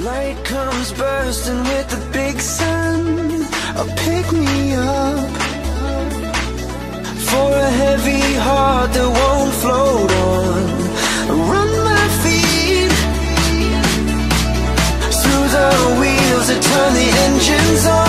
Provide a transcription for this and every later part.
Light comes bursting with the big sun. A pick me up for a heavy heart that won't float on. Run my feet through the wheels that turn the engines on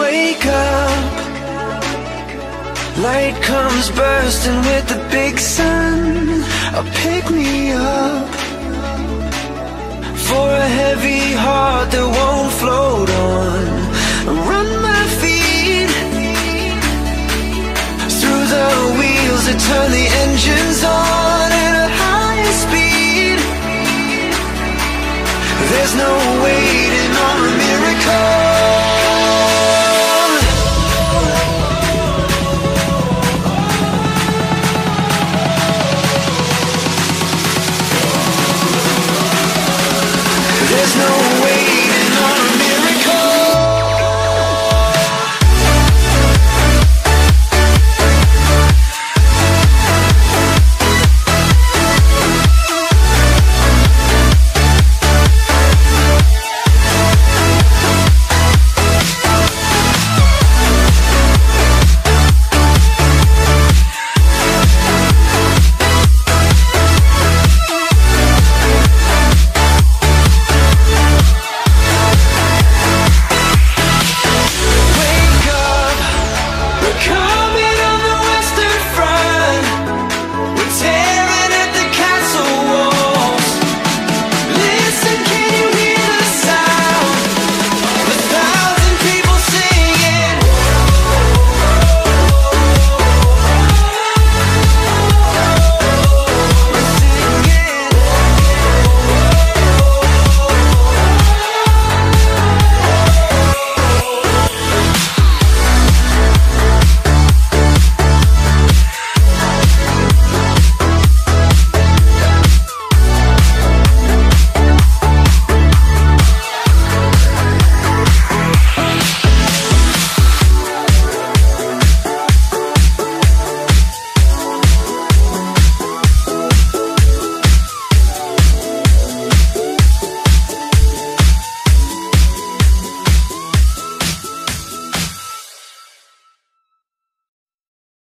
Wake up. Light comes bursting with the big sun. A pick me up. For a heavy heart that won't float on